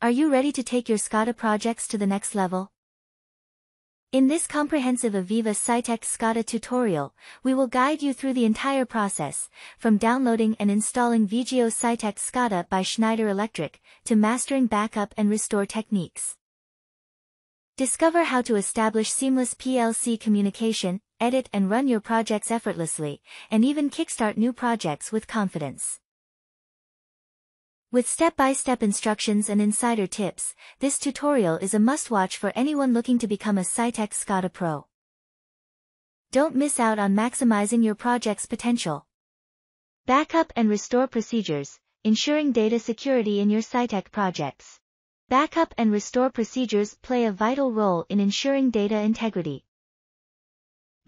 Are you ready to take your SCADA projects to the next level? In this comprehensive AVEVA Citect SCADA tutorial, we will guide you through the entire process, from downloading and installing Vijeo Citect SCADA by Schneider Electric, to mastering backup and restore techniques. Discover how to establish seamless PLC communication, edit and run your projects effortlessly, and even kickstart new projects with confidence. With step-by-step -step instructions and insider tips, this tutorial is a must-watch for anyone looking to become a Citect SCADA Pro. Don't miss out on maximizing your project's potential. Backup and restore procedures, ensuring data security in your Citect projects. Backup and restore procedures play a vital role in ensuring data integrity.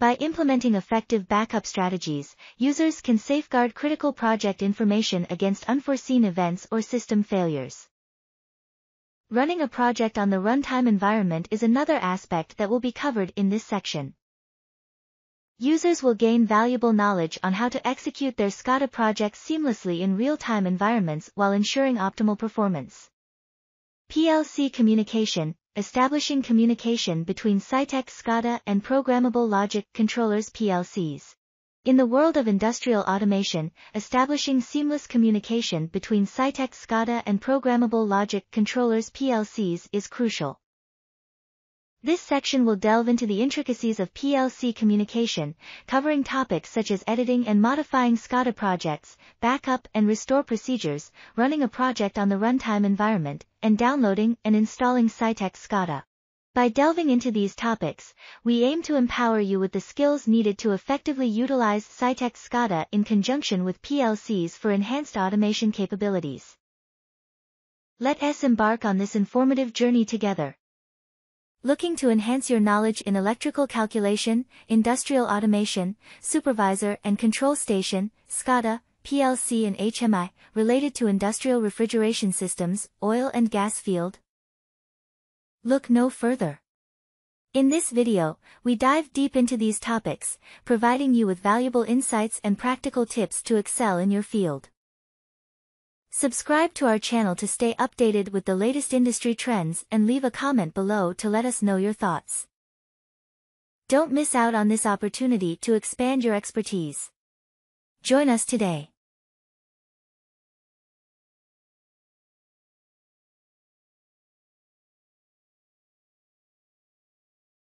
By implementing effective backup strategies, users can safeguard critical project information against unforeseen events or system failures. Running a project on the runtime environment is another aspect that will be covered in this section. Users will gain valuable knowledge on how to execute their SCADA projects seamlessly in real-time environments while ensuring optimal performance. PLC communication, establishing communication between Citect SCADA and programmable logic controllers PLCs. In the world of industrial automation, establishing seamless communication between Citect SCADA and programmable logic controllers PLCs is crucial. This section will delve into the intricacies of PLC communication, covering topics such as editing and modifying SCADA projects, backup and restore procedures, running a project on the runtime environment, and downloading and installing Citect SCADA. By delving into these topics, we aim to empower you with the skills needed to effectively utilize Citect SCADA in conjunction with PLCs for enhanced automation capabilities. Let us embark on this informative journey together. Looking to enhance your knowledge in electrical calculation, industrial automation, supervisor and control station, SCADA, PLC and HMI, related to industrial refrigeration systems, oil and gas field? Look no further. In this video, we dive deep into these topics, providing you with valuable insights and practical tips to excel in your field. Subscribe to our channel to stay updated with the latest industry trends and leave a comment below to let us know your thoughts. Don't miss out on this opportunity to expand your expertise. Join us today.